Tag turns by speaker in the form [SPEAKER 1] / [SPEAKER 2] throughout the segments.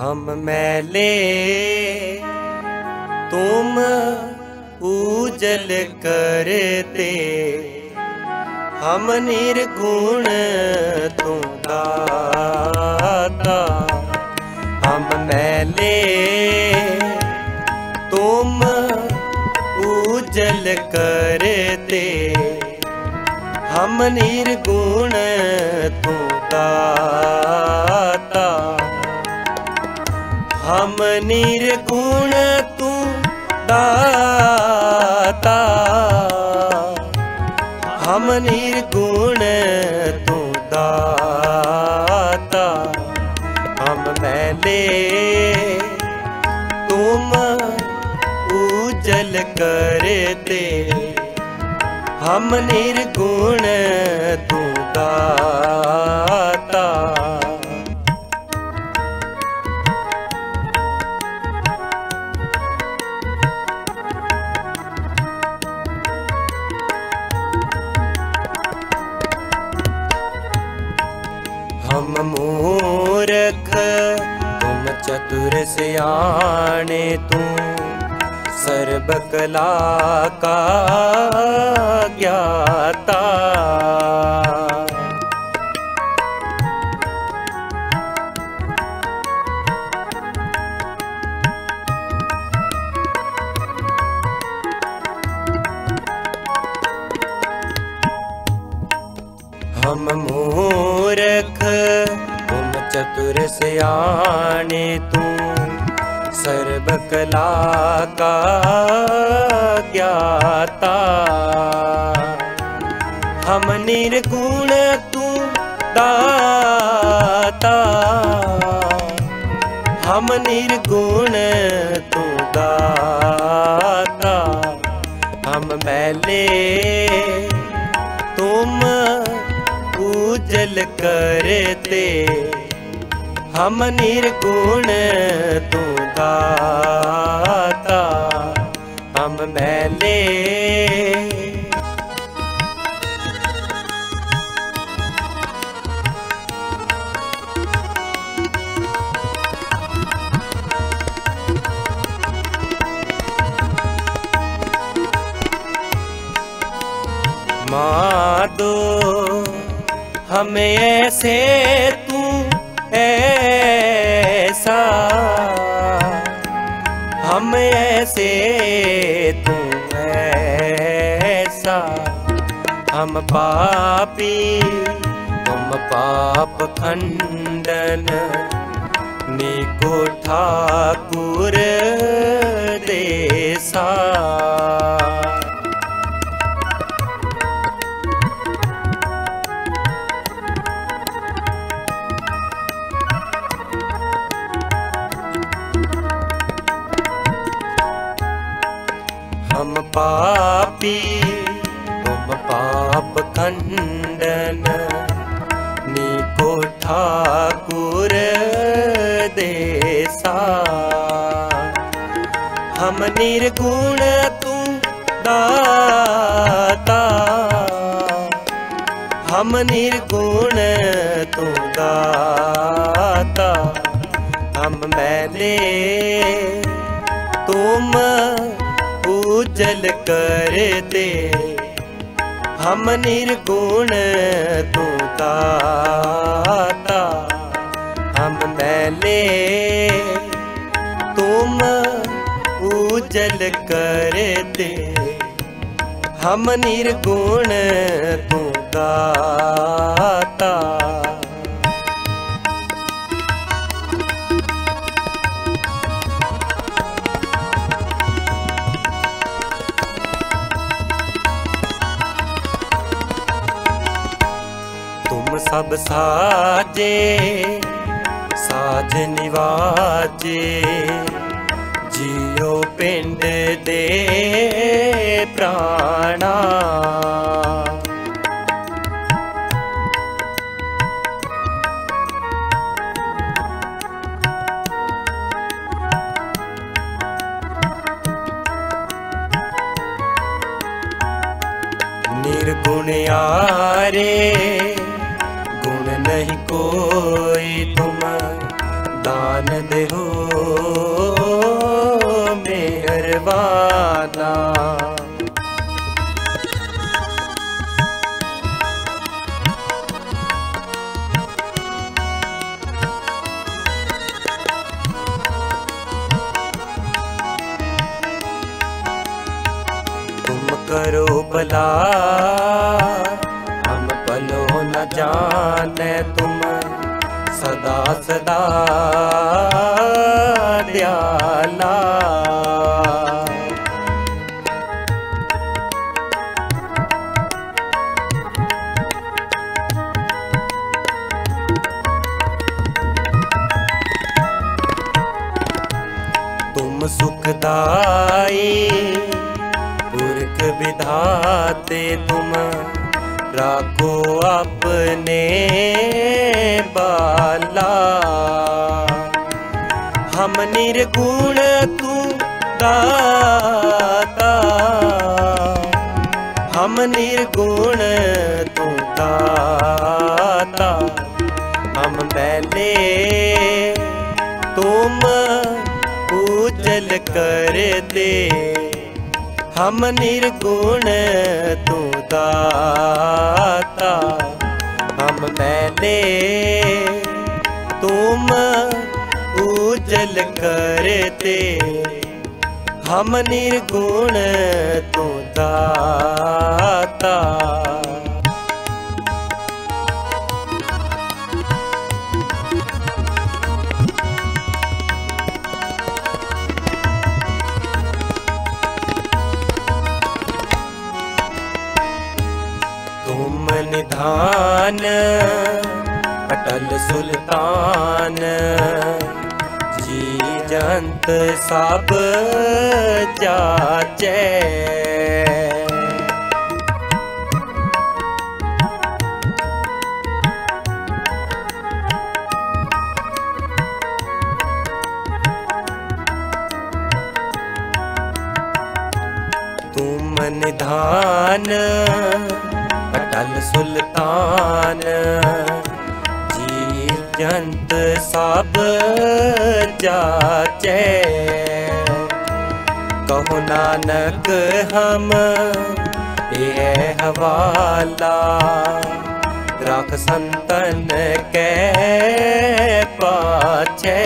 [SPEAKER 1] हम मैले तुम उजल करते हम निर्गुण तू दाता हम मैले तुम उजल करते हम निर्गुण तू दाता ਹਮ ਨਿਰਗੁਣ ਤੂੰ ਦਾਤਾ। ਹਮ ਨਿਰਗੁਣ ਤੂੰ ਦਾਤਾ। ਹਮ ਮੈਲੇ ਤੁਮ ਉਜਲ ਕਰਤੇ। ਹਮ ਨਿਰਗੁਣ ਤੂੰ ਦਾਤਾ। सियाने तू सर्व कला का ज्ञाता। हम मूरख तुम चतुर सियाने तू सर्व कला का ज्ञाता हम निर्गुण तू दाता हम निर्गुण तू दाता हम मैले तुम उजल करते हम निर्गुण तू दाता हम मैले मादो हमें ऐसे तू ऐसा ऐसे तू ऐसा। हम पापी तुम पाप खंडन। निको ठाकुर देसा पापी तुम पाप खंडन निको ठाकुर देसा हम निर्गुण तू दाता हम निर्गुण तू दाता हम मैले तुम उजल करते हम निर्गुण तू दाता हम मैले तुम उजल करते हम निर्गुण तू दाता ਸਭ ਸਾਜੇ ਸਾਜ ਨਿਵਾਜੇ। ਜੀਓ ਪਿੰਡ ਦੇ ਪ੍ਰਾਣਾ। ਨਿਰਗੁਣ ਆਰੇ गुण नहीं कोई तुम दान ਮਨ ਦੇਹੋ ਮਿਹਰਬਾਨਾ तुम करो भला हम पलो न जाने तुम सदा सदा ਪਿਆਲਾ। ਤੁਮ ਸੁਖਦਾਈ ਪੁਰਖ ਵਿਧਾਤੇ ਤੁਮ ਰਾਖੋ ਆਪਣੇ ਬਾਲਾ। ਹਮ ਨਿਰਗੁਣ ਤੂੰ ਦਾਤਾ। ਹਮ ਨਿਰਗੁਣ ਤੂੰ ਦਾਤਾ। ਹਮ ਪਹਿਲੇ ਤੁਮ ਪੂਜਲ ਕਰਦੇ। ਹਮ ਨਿਰਗੁਣ ਤੂੰ ਦਾਤਾ। ਹਮ ਪਹਿਲੇ ਤੁਮ तुम उजल करते हम निर्गुण तू दाता तुम निधान अटल सुल्तान ਜੰਤ ਸਭ ਜਾਚੈ। ਨਿਧਾਨ ਅਟਲ ਸੁਲਤਾਨ। ਜੰਤ ਸਭ ਜਾਚੈ। ਕਹੋ ਨਾਨਕ ਹਮ ਇਹ ਹਵਾਲਾ। ਰਖ ਸੰਤਨ ਕੇ ਪਾਛੇ।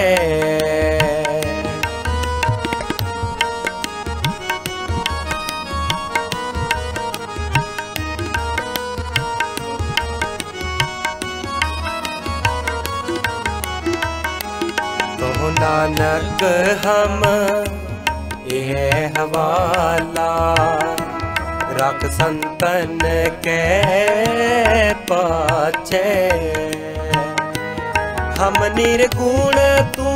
[SPEAKER 1] नानक हम यह हवाला रख संतन के पाछे हम निर्गुण तू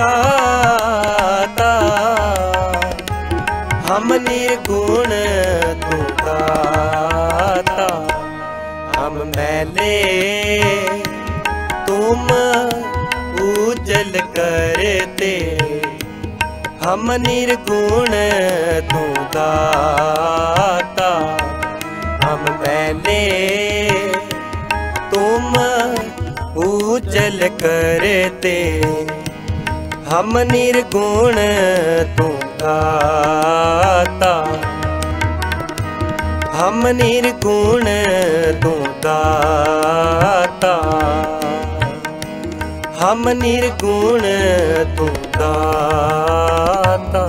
[SPEAKER 1] दाता हम निर्गुण तू दाता हम मैले तुम उजल करते हम निर्गुण तू दाता हम मैले तुम उजल करते हम निर्गुण तू दाता हम निर्गुण तू दाता ਹਮ ਨਿਰਗੁਣ ਤੂੰ ਦਾਤਾ।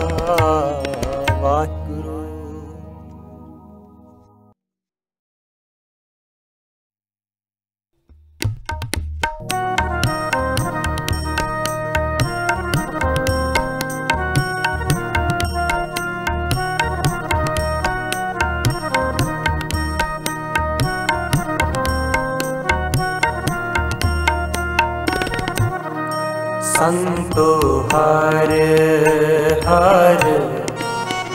[SPEAKER 1] ਸੰਤੋ ਹਰ ਹਰ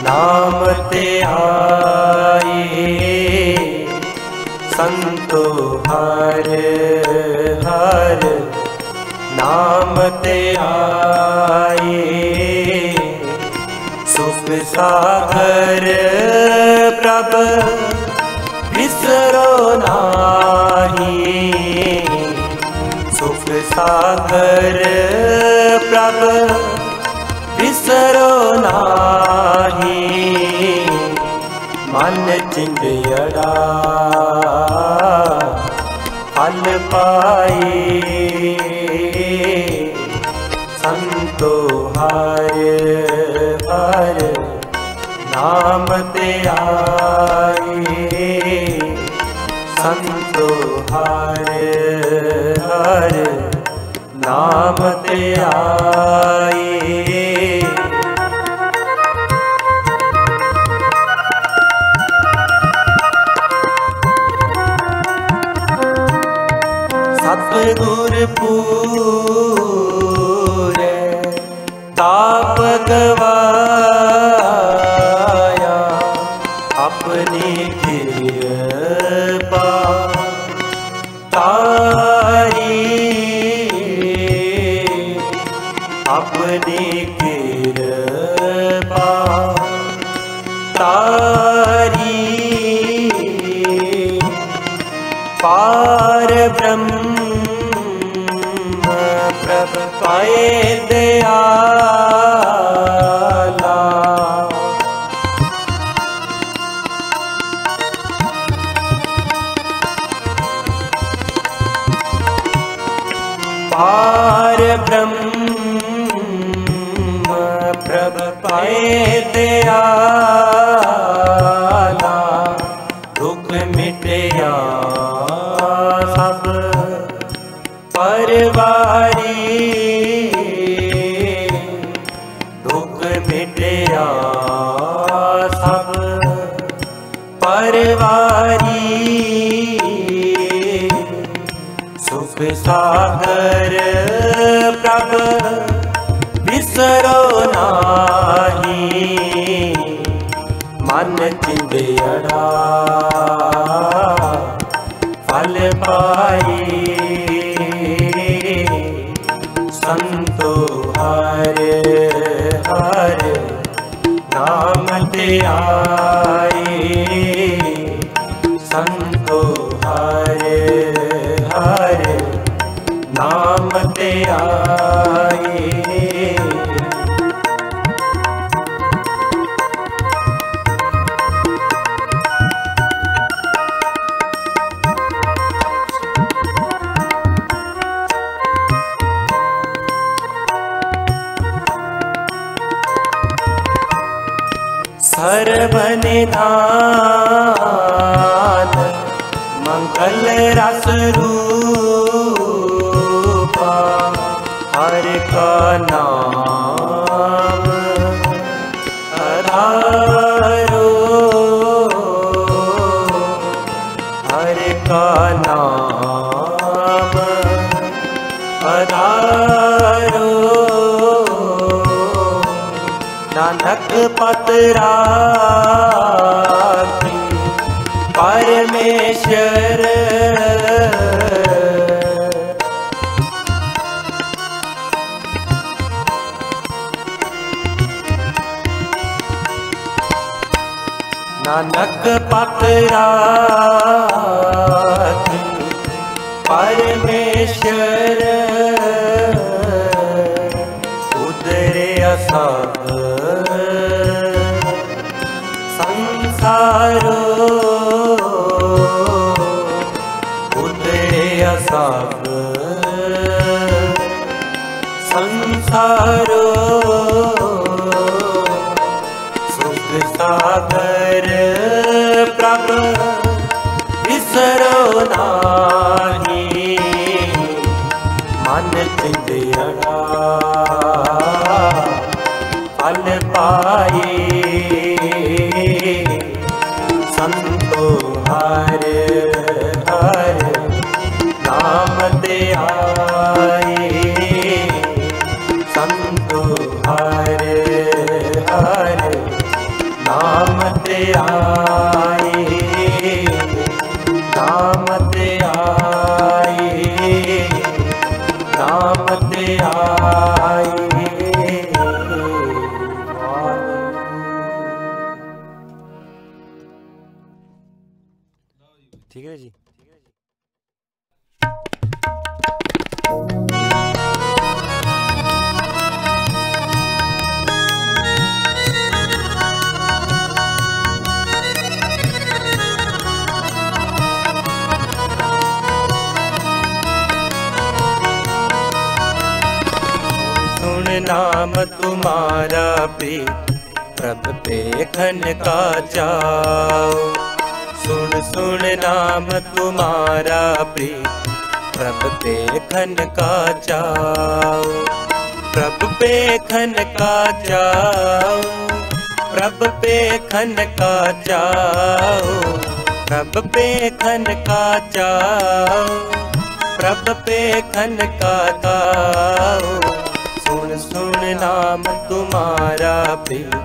[SPEAKER 1] ਨਾਮ ਤੇ ਆਏ ਸੰਤੋ ਹਰ ਹਰ ਨਾਮ ਤੇ ਆਏ ਸੁਖ ਸਾਗਰ ਪ੍ਰਭ, ਵਿਸਰੋ ਨਾਹੀ ਸਾਗਰ ਪ੍ਰਭ ਵਿਸਰੋ ਨਾਹੀ ਮਨ ਚਿੰਦੜਾ ਫਲ ਪਾਈ ਸੰਤੋ ਹਰ ਹਰ ਨਾਮ ਤੇ ਆਈ ਸੰਤੋ ਹਰ ਹਰ ਨਾਮ ਤੇ ਆਈ। रब्रह्म पाए ਮਨ ਚਿੰਦੜਾ ਫਲ ਪਾਈ। ਸੰਤੋ ਹਰ ਹਰ ਨਾਮ ਤੇ ਕਾ ਨਾਮ ਅਧਾਰੋ ਹਰ ਕਾ ਨਾਮ ਅਧਾਰੋ ਨਾਨਕ ਪਤਰਾ ਨਾਨਕ ਪਤਰਾ ਪਰਮੇਸ਼ਰ ਉਦਰੇ ਅਸਾਦ ਸੰਸਾਰੋ ਉਦਰੇ ਅਸਾਦ ਸੰਸਾਰੋ ਸੁਖ ਸਾਗਰ ਨਾਹੀ। ਮਨ ਚਿੰਦੜਾ ਫਲ ਪਾਈ ठीक है जी? ठीक है जी नाम तुम्हारा भी प्रभ पे घन का जाओ सुन सुन नाम तुम्हारा प्रीत प्रभ देखन का चाओ प्रभ देखन का चाओ प्रभ देखन का चाओ प्रभ देखन का चाओ प्रभ देखन का चाओ सुन सुन नाम तुम्हारा प्रीत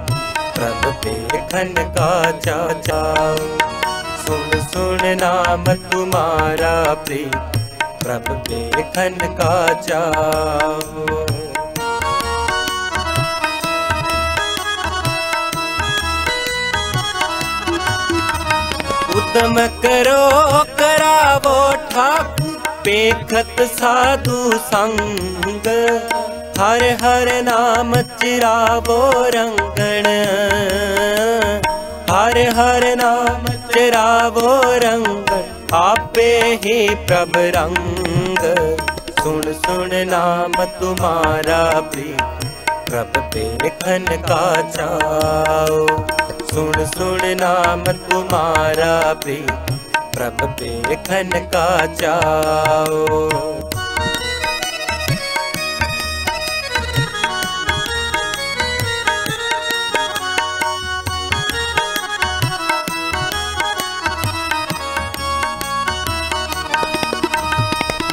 [SPEAKER 1] प्रभ देखन का चाचाओ सुन सुन नाम तुम्हारा प्रीत प्रभ देखन का चाओ उतम करो करावो ठाकुर पेखत साधु संग हर हर नाम चिरावो रंगण ਹਰ ਹਰ ਨਾਮ ਚਰਾਵੋ ਰੰਗ, ਆਪੇ ਹੀ ਪ੍ਰਭ ਰੰਗ। ਸੁਣ ਸੁਣ ਨਾਮ ਤੁਮਾਰਾ ਪ੍ਰੀਤ, ਪ੍ਰਭ ਤੇ ਲਿਖਨ ਕਾ ਚਾਓ ਸੁਣ ਸੁਣ ਨਾਮ ਤੁਮਾਰਾ ਪ੍ਰੀਤ, ਪ੍ਰਭ ਤੇ ਲਿਖਨ ਕਾ ਚਾਓ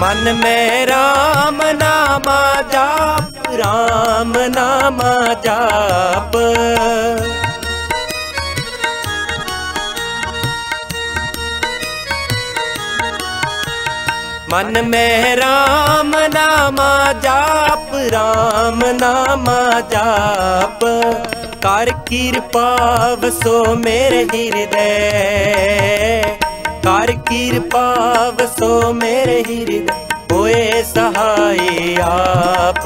[SPEAKER 1] ਮਨ ਮੈਂ RAM ਨਾਮਾ ਜਾਪ RAM ਨਾਮਾ ਜਾਪ। ਮਨ ਮੈਂ RAM ਨਾਮਾ ਜਾਪ RAM ਨਾਮਾ ਜਾਪ। ਕਰ ਕਿਰਪਾ ਵਸੋ ਮੇਰੇ ਹਿਰਦੇ। ਕਰ ਕਿਰਪਾ ਵਸੋ ਮੇਰੇ ਹਿਰਦੈ, ਹੋਏ ਸਹਾਈ ਆਪ।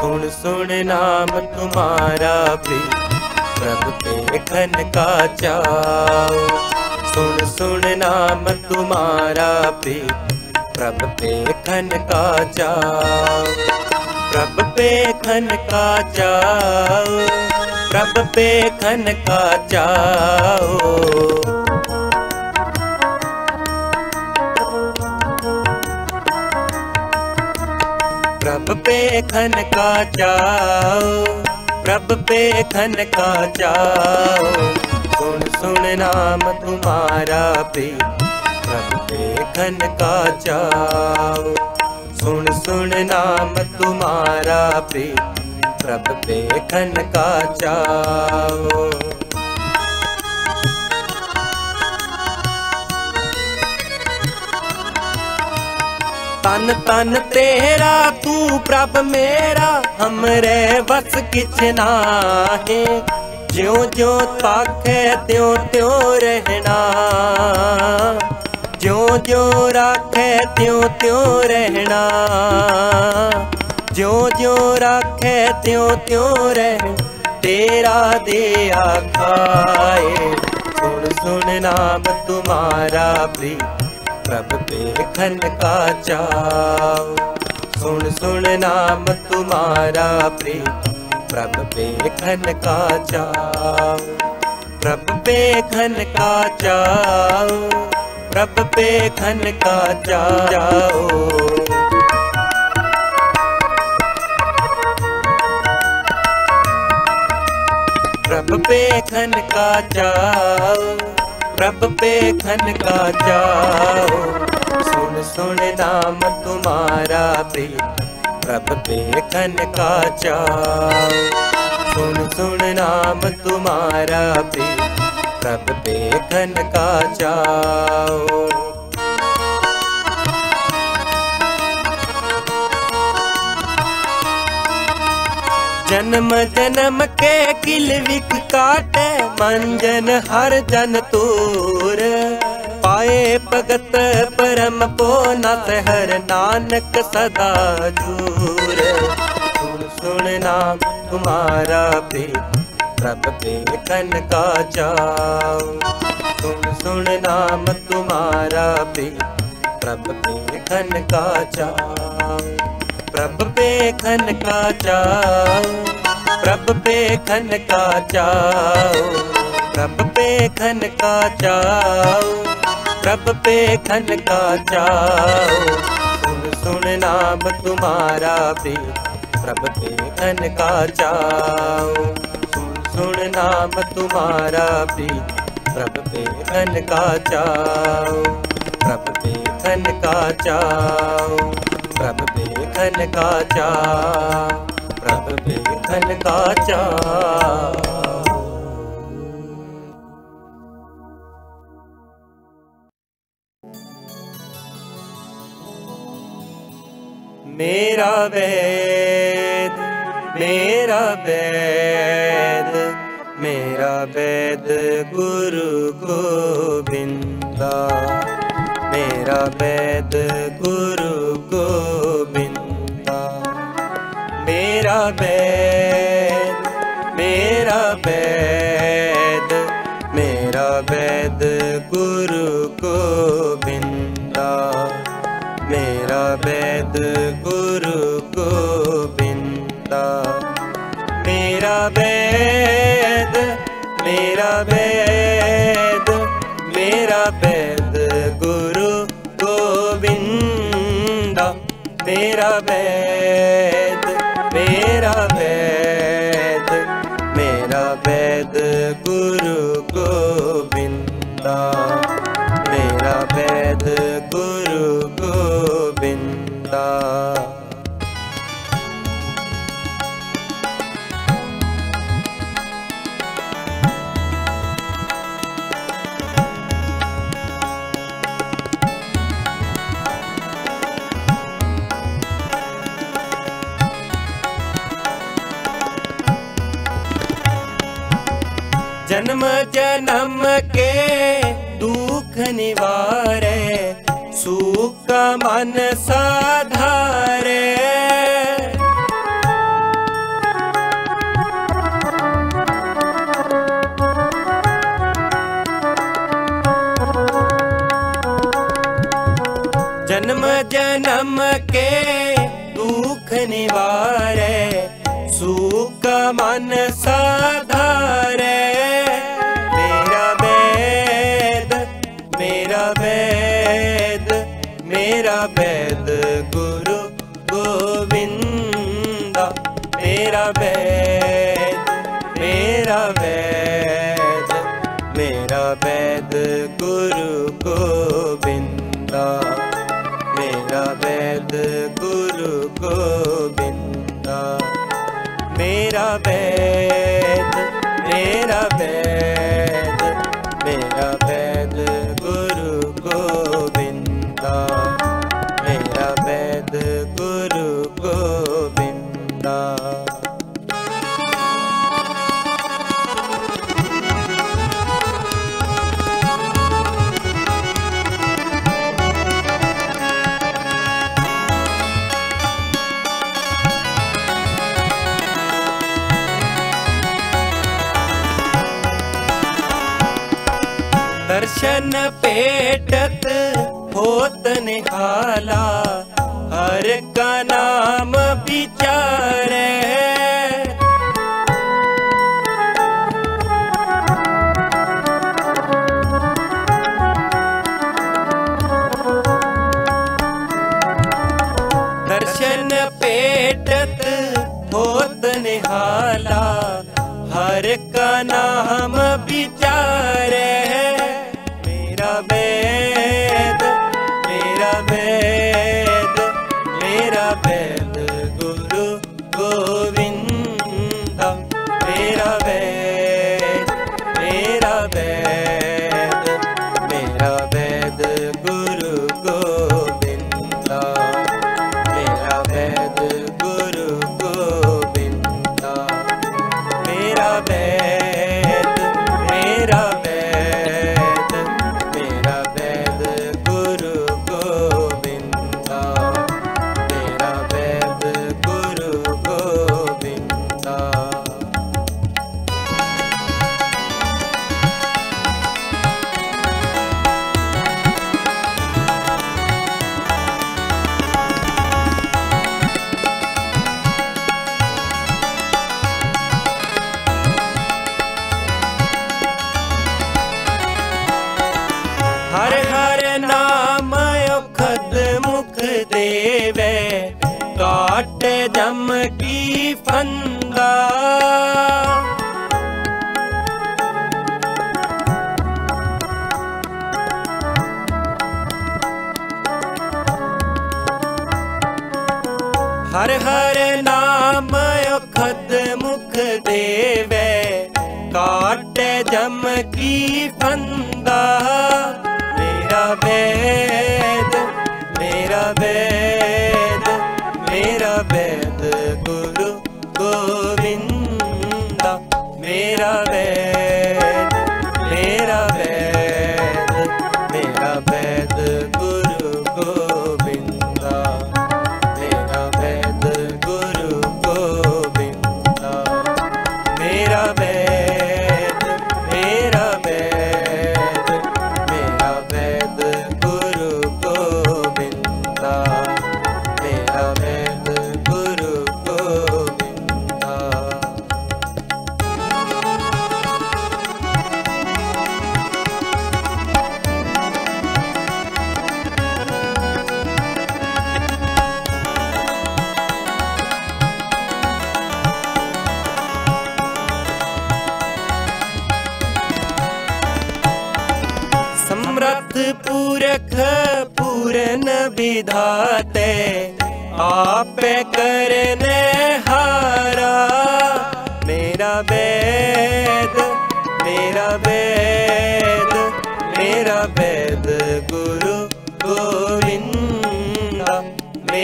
[SPEAKER 1] ਸੁਣ ਸੁਣ ਨਾਮ ਤੁਮਾਰਾ ਪ੍ਰੀਤ, ਪ੍ਰਭ ਦੇਖਨ ਕਾ ਚਾਉ। ਸੁਣ ਸੁਣ ਨਾਮ ਤੁਮਾਰਾ ਪ੍ਰੀਤ, ਪ੍ਰਭ ਦੇਖਨ ਕਾ ਚਾਉ। ਪ੍ਰਭ ਦੇਖਨ ਕਾ ਚਾਉ, ਪ੍ਰਭ ਦੇਖਨ ਕਾ ਚਾਉ। देखन का चाओ प्रभ देखन का चाओ सुन सुन नाम तुम्हारा प्रीत प्रभ देखन का चाओ सुन सुन नाम तुम्हारा प्रीत प्रभ देखन का ਤਨ ਤਨ ਤੇਰਾ, ਤੂੰ ਪ੍ਰਭ ਮੇਰਾ। ਹਮਰੇ ਵਸ ਕਿਛ ਨਾ ਹੈ ਜਿਉ ਜਿਉ ਤਾਖੇ, ਤਿਉ ਤਿਉ ਰਹਿਣਾ। ਜਿਉ ਜਿਉ ਰਾਖੇ, ਤਿਉ ਤਿਉ ਰਹਿਣਾ। ਜਿਉ ਜਿਉ ਰਾਖੇ, ਤਿਉ ਤਿਉ ਰਹਿ। ਤੇਰਾ ਦੇ ਆਖਾਏ। ਸੁਣ ਸੁਣ ਨਾਮ ਤੁਮਾਰਾ ਪ੍ਰੀਤ। ਪ੍ਰਭ ਦੇਖਨ ਕਾ ਚਾਉ। ਸੁਣ ਸੁਣ ਨਾਮ ਤੁਮਾਰਾ ਪ੍ਰੀਤ, ਪ੍ਰਭ ਦੇਖਨ ਕਾ ਚਾਉ। ਪ੍ਰਭ ਦੇਖਨ ਕਾ ਚਾਉ, ਪ੍ਰਭ ਦੇਖਨ ਕਾ ਚਾਉ। ਪ੍ਰਭ ਦੇਖਨ ਕਾ ਚਾਉ। प्रभ देखन का जाओ सुन सुन नाम तुम्हारा प्रीत प्रभ देखन का जाओ सुन सुन नाम तुम्हारा प्रीत प्रभ देखन का जाओ ਜਨਮ ਜਨਮ ਕੇ ਕਿਲ ਵਿਕ ਕਾਟੇ। ਮੰਜਨ ਹਰ ਜਨ ਤੂਰ ਪਾਏ ਭਗਤ ਪਰਮ ਪੋ ਨਤ ਹਰ ਨਾਨਕ ਸਦਾ ਜੂਰ ਸੁਣ ਸੁਣ ਨਾਮ ਤੁਮਾਰਾ ਪ੍ਰੀਤ ਪ੍ਰਭ ਦੇ ਕਨ ਕਾ ਜਾਉ ਸੁਣ ਸੁਣ ਨਾਮ ਤੁਮਾਰਾ ਪ੍ਰੀਤ ਪ੍ਰਭ ਦੇ ਕਨ ਕਾ ਜਾਉ ਪ੍ਰਭ ਪੇਖਨ ਕਾ ਚਾਉ ਪ੍ਰਭ ਪੇਖਨ ਕਾ ਚਾਉ ਪ੍ਰਭ ਪੇਖਨ ਕਾ ਚਾਉ ਪ੍ਰਭ ਪੇਖਨ ਕਾ ਚਾਉ ਸੁਣ ਸੁਣ ਨਾਮ ਤੁਮਾਰਾ ਪੀ ਪ੍ਰਭ ਪੇਖਨ ਕਾ ਚਾਉ ਸੁਣ ਸੁਣ ਨਾਮ ਤੁਮਾਰਾ ਪੀ ਪ੍ਰਭ ਪੇਖਨ ਕਾ ਚਾਉ ਪ੍ਰਭ ਪੇਖਨ ਕਾ ਚਾਉ ਪ੍ਰਭ ਬੇਖਨ ਕਾਚਾ, ਪ੍ਰਭ ਬੇਖਨ ਕਾਚਾ। ਮੇਰਾ ਵੇਦ ਮੇਰਾ ਵੇਦ ਮੇਰਾ ਵੇਦ ਗੁਰੂ ਗੋਬਿੰਦਾ। ਮੇਰਾ ਵੇਦ ਗੁਰੂ ਗੁਰੂ ਗੋਬਿੰਦਾ ਮੇਰਾ ਬੈਦ ਮੇਰਾ ਬੈਦ ਮੇਰਾ ਬੈਦ ਗੁਰੂ ਗੋਬਿੰਦਾ ਮੇਰਾ ਬੈਦ ਗੁਰੂ ਗੋਬਿੰਦਾ ਮੇਰਾ ਬੈਦ ਮੇਰਾ ਬੈਦ ਮੇਰਾ ਬੈਦ ਮੇਰਾ ਵੈਦ ਮੇਰਾ ਵੈਦ ਮੇਰਾ ਵੈਦ ਗੁਰੂ ਗੋਬਿੰਦਾ। ਮੇਰਾ ਵੈਦ ਗੁਰੂ ਗੋਬਿੰਦਾ। जन्म के दुख निवारे सुख मन साधारे जन्म जन्म के दुख निवारे सुख मन साधारे ਮੇਰਾ ਬੈਦ ਗੁਰੂ ਗੋਵਿੰਦਾ ਮੇਰਾ ਬੈਦ ਮੇਰਾ ਬੈਦ ਮੇਰਾ ਬੈਦ ਗੁਰੂ ਗੋਵਿੰਦਾ ਮੇਰਾ ਬੈਦ ਗੁਰੂ ਗੋਵਿੰਦਾ ਮੇਰਾ ਬੈਦ ਮੇਰਾ ਬੈਦ ਦੇਵੇ, ਕਾਟ ਜਮ ਕੀ ਫੰਦਾ। ਹਰ ਹਰ ਨਾਮ ਅਖਦ ਮੁਖ ਦੇਵੇ, ਕਾਟ ਜਮ ਕੀ ਫੰਦਾ। ਮੇਰਾ ਵੇ ਬੈਦ ਮੇਰਾ ਬੈਦ ਗੁਰੂ ਗੋਵਿੰਦਾ ਮੇਰਾ ਬੈਦ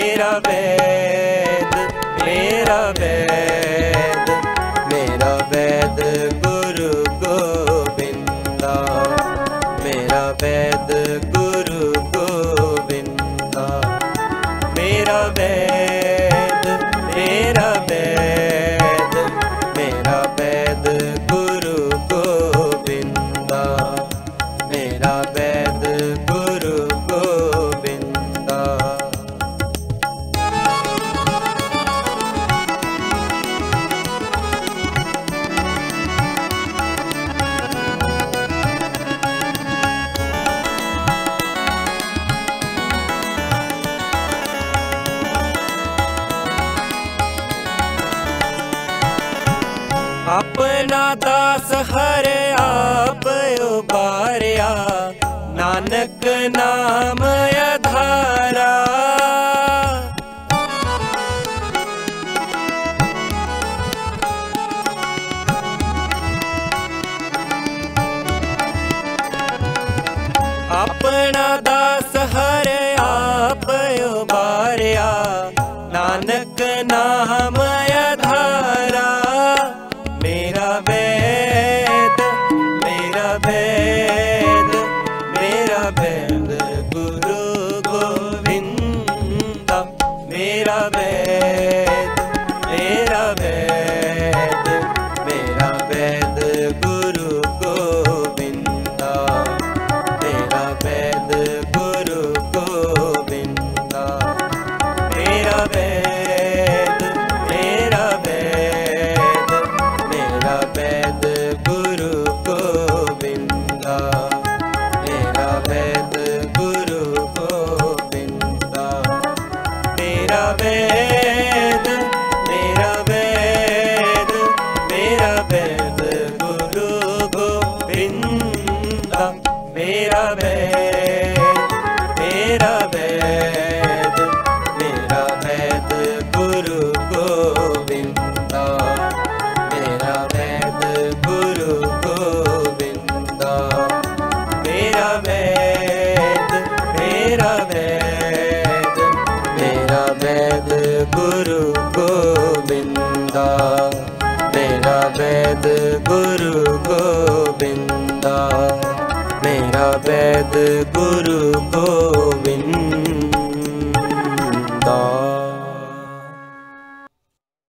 [SPEAKER 1] ਮੇਰਾ ਵੈਦ ਮੇਰਾ ਵੈਦ ਨਾਨਕ ਨਾਮ को